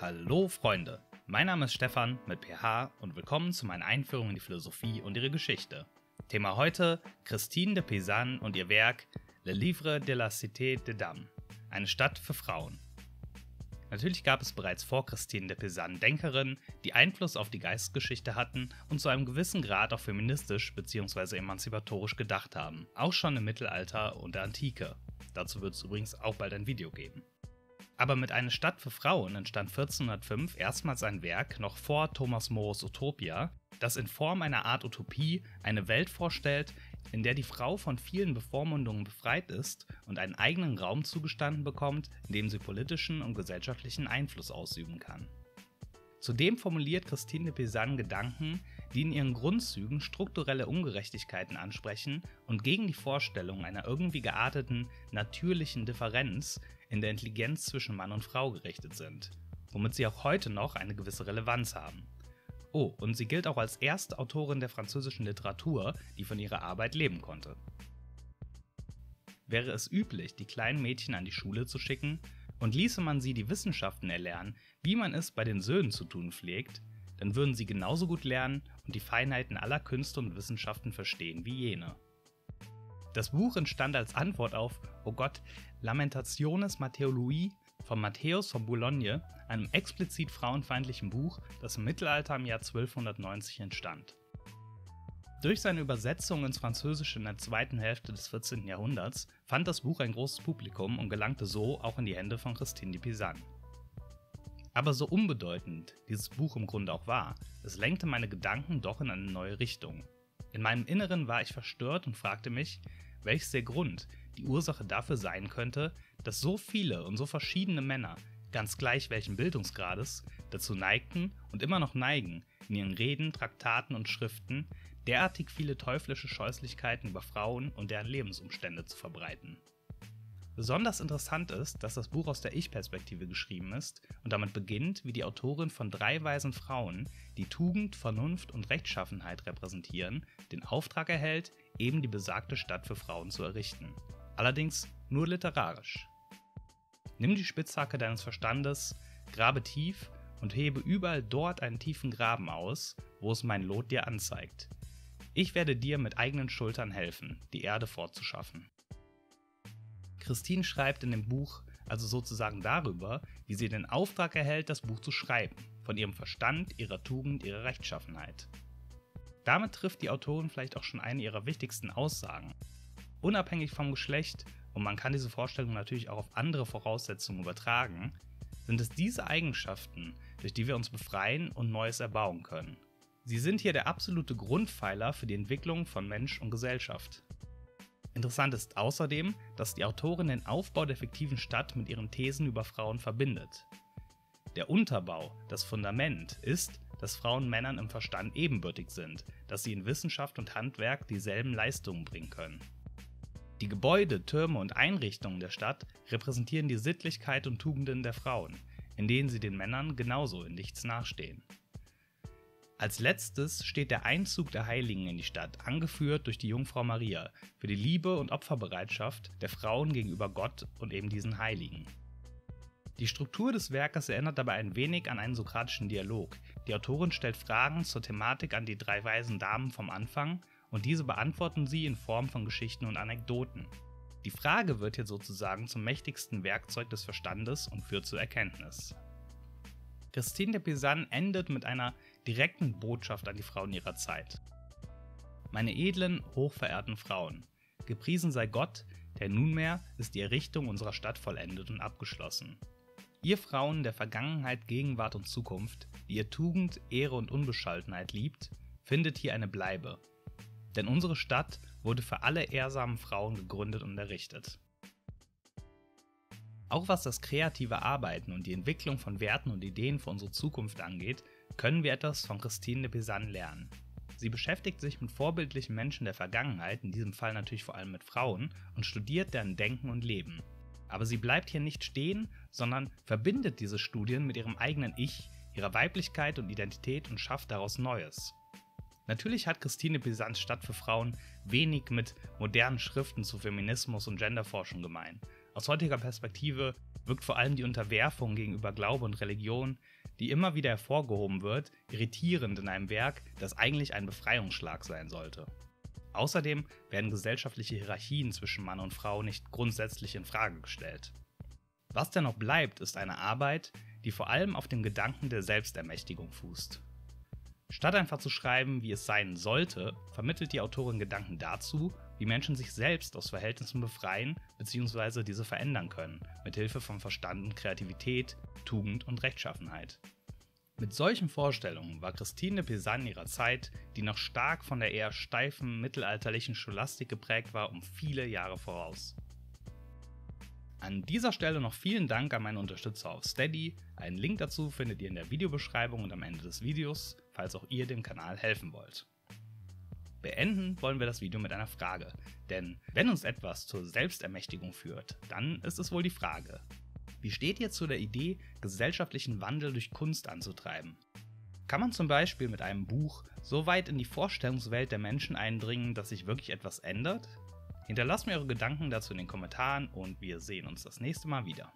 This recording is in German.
Hallo Freunde, mein Name ist Stefan mit PH und willkommen zu meiner Einführung in die Philosophie und ihre Geschichte. Thema heute Christine de Pizan und ihr Werk Le Livre de la Cité de Dames, eine Stadt für Frauen. Natürlich gab es bereits vor Christine de Pizan Denkerinnen, die Einfluss auf die Geistesgeschichte hatten und zu einem gewissen Grad auch feministisch bzw. emanzipatorisch gedacht haben, auch schon im Mittelalter und der Antike. Dazu wird es übrigens auch bald ein Video geben. Aber mit Eine Stadt für Frauen entstand 1405 erstmals ein Werk, noch vor Thomas Moores Utopia, das in Form einer Art Utopie eine Welt vorstellt, in der die Frau von vielen Bevormundungen befreit ist und einen eigenen Raum zugestanden bekommt, in dem sie politischen und gesellschaftlichen Einfluss ausüben kann. Zudem formuliert Christine de Pizan Gedanken, die in ihren Grundzügen strukturelle Ungerechtigkeiten ansprechen und gegen die Vorstellung einer irgendwie gearteten, natürlichen Differenz in der Intelligenz zwischen Mann und Frau gerichtet sind, womit sie auch heute noch eine gewisse Relevanz haben. Oh, und sie gilt auch als erste Autorin der französischen Literatur, die von ihrer Arbeit leben konnte. Wäre es üblich, die kleinen Mädchen an die Schule zu schicken, und ließe man sie die Wissenschaften erlernen, wie man es bei den Söhnen zu tun pflegt, dann würden sie genauso gut lernen und die Feinheiten aller Künste und Wissenschaften verstehen wie jene. Das Buch entstand als Antwort auf, oh Gott, Lamentationes Matthäolui von Matthäus von Boulogne, einem explizit frauenfeindlichen Buch, das im Mittelalter im Jahr 1290 entstand. Durch seine Übersetzung ins Französische in der zweiten Hälfte des 14. Jahrhunderts fand das Buch ein großes Publikum und gelangte so auch in die Hände von Christine de Pizan. Aber so unbedeutend dieses Buch im Grunde auch war, es lenkte meine Gedanken doch in eine neue Richtung. In meinem Inneren war ich verstört und fragte mich, welches der Grund, die Ursache dafür sein könnte, dass so viele und so verschiedene Männer, ganz gleich welchen Bildungsgrades, dazu neigten und immer noch neigen, in ihren Reden, Traktaten und Schriften derartig viele teuflische Scheußlichkeiten über Frauen und deren Lebensumstände zu verbreiten. Besonders interessant ist, dass das Buch aus der Ich-Perspektive geschrieben ist und damit beginnt, wie die Autorin von drei weisen Frauen, die Tugend, Vernunft und Rechtschaffenheit repräsentieren, den Auftrag erhält, eben die besagte Stadt für Frauen zu errichten. Allerdings nur literarisch. Nimm die Spitzhacke deines Verstandes, grabe tief und hebe überall dort einen tiefen Graben aus, wo es mein Lot dir anzeigt. Ich werde dir mit eigenen Schultern helfen, die Erde fortzuschaffen. Christine schreibt in dem Buch also sozusagen darüber, wie sie den Auftrag erhält, das Buch zu schreiben, von ihrem Verstand, ihrer Tugend, ihrer Rechtschaffenheit. Damit trifft die Autorin vielleicht auch schon eine ihrer wichtigsten Aussagen. Unabhängig vom Geschlecht und man kann diese Vorstellung natürlich auch auf andere Voraussetzungen übertragen, sind es diese Eigenschaften, durch die wir uns befreien und Neues erbauen können. Sie sind hier der absolute Grundpfeiler für die Entwicklung von Mensch und Gesellschaft. Interessant ist außerdem, dass die Autorin den Aufbau der fiktiven Stadt mit ihren Thesen über Frauen verbindet. Der Unterbau, das Fundament ist, dass Frauen Männern im Verstand ebenbürtig sind, dass sie in Wissenschaft und Handwerk dieselben Leistungen bringen können. Die Gebäude, Türme und Einrichtungen der Stadt repräsentieren die Sittlichkeit und Tugenden der Frauen, in denen sie den Männern genauso in nichts nachstehen. Als letztes steht der Einzug der Heiligen in die Stadt, angeführt durch die Jungfrau Maria, für die Liebe und Opferbereitschaft der Frauen gegenüber Gott und eben diesen Heiligen. Die Struktur des Werkes erinnert dabei ein wenig an einen sokratischen Dialog. Die Autorin stellt Fragen zur Thematik an die drei weisen Damen vom Anfang und diese beantworten sie in Form von Geschichten und Anekdoten. Die Frage wird hier sozusagen zum mächtigsten Werkzeug des Verstandes und führt zur Erkenntnis. Christine de Pizan endet mit einer direkten Botschaft an die Frauen ihrer Zeit. Meine edlen, hochverehrten Frauen, gepriesen sei Gott, denn nunmehr ist die Errichtung unserer Stadt vollendet und abgeschlossen. Ihr Frauen der Vergangenheit, Gegenwart und Zukunft, die ihr Tugend, Ehre und Unbescholtenheit liebt, findet hier eine Bleibe denn unsere Stadt wurde für alle ehrsamen Frauen gegründet und errichtet. Auch was das kreative Arbeiten und die Entwicklung von Werten und Ideen für unsere Zukunft angeht, können wir etwas von Christine de Pizan lernen. Sie beschäftigt sich mit vorbildlichen Menschen der Vergangenheit, in diesem Fall natürlich vor allem mit Frauen, und studiert deren Denken und Leben. Aber sie bleibt hier nicht stehen, sondern verbindet diese Studien mit ihrem eigenen Ich, ihrer Weiblichkeit und Identität und schafft daraus Neues. Natürlich hat Christine Pisans Stadt für Frauen wenig mit modernen Schriften zu Feminismus und Genderforschung gemein, Aus heutiger Perspektive wirkt vor allem die Unterwerfung gegenüber Glaube und Religion, die immer wieder hervorgehoben wird, irritierend in einem Werk, das eigentlich ein Befreiungsschlag sein sollte. Außerdem werden gesellschaftliche Hierarchien zwischen Mann und Frau nicht grundsätzlich in Frage gestellt. Was dennoch bleibt, ist eine Arbeit, die vor allem auf dem Gedanken der Selbstermächtigung fußt. Statt einfach zu schreiben, wie es sein sollte, vermittelt die Autorin Gedanken dazu, wie Menschen sich selbst aus Verhältnissen befreien bzw. diese verändern können, mit Hilfe von Verstand und Kreativität, Tugend und Rechtschaffenheit. Mit solchen Vorstellungen war Christine de Pizan ihrer Zeit, die noch stark von der eher steifen mittelalterlichen Scholastik geprägt war, um viele Jahre voraus. An dieser Stelle noch vielen Dank an meine Unterstützer auf Steady. Einen Link dazu findet ihr in der Videobeschreibung und am Ende des Videos, falls auch ihr dem Kanal helfen wollt. Beenden wollen wir das Video mit einer Frage, denn wenn uns etwas zur Selbstermächtigung führt, dann ist es wohl die Frage, wie steht ihr zu der Idee, gesellschaftlichen Wandel durch Kunst anzutreiben? Kann man zum Beispiel mit einem Buch so weit in die Vorstellungswelt der Menschen eindringen, dass sich wirklich etwas ändert? Hinterlasst mir eure Gedanken dazu in den Kommentaren und wir sehen uns das nächste Mal wieder.